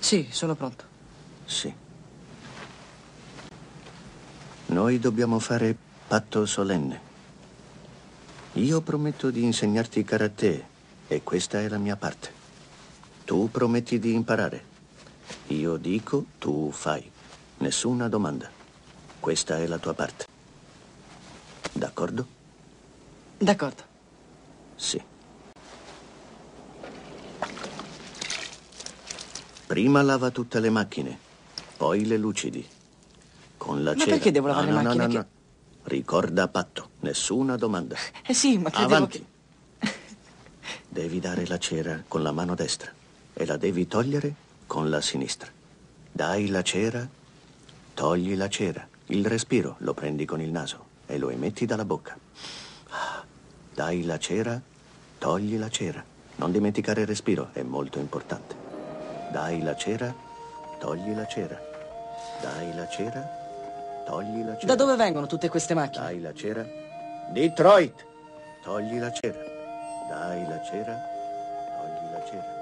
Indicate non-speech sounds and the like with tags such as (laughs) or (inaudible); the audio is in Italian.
Sì, sono pronto. Sì. Noi dobbiamo fare patto solenne. Io prometto di insegnarti karate e questa è la mia parte. Tu prometti di imparare. Io dico, tu fai. Nessuna domanda. Questa è la tua parte. D'accordo? D'accordo. Sì. Prima lava tutte le macchine, poi le lucidi. Con la Ma cera. perché devo lavare no, le no, macchine? No, no, Che- no. Ricorda patto, nessuna domanda. Eh sì, ma credevo Avanti. che... (laughs) Devi dare la cera con la mano destra e la devi togliere con la sinistra. Dai la cera, togli la cera. Il respiro lo prendi con il naso e lo emetti dalla bocca. Dai la cera, togli la cera. Non dimenticare il respiro, è molto importante. Dai la cera, togli la cera. Dai la cera, togli la cera. Da dove vengono tutte queste macchine? Dai la cera. Detroit. Togli la cera. Dai la cera. Togli la cera.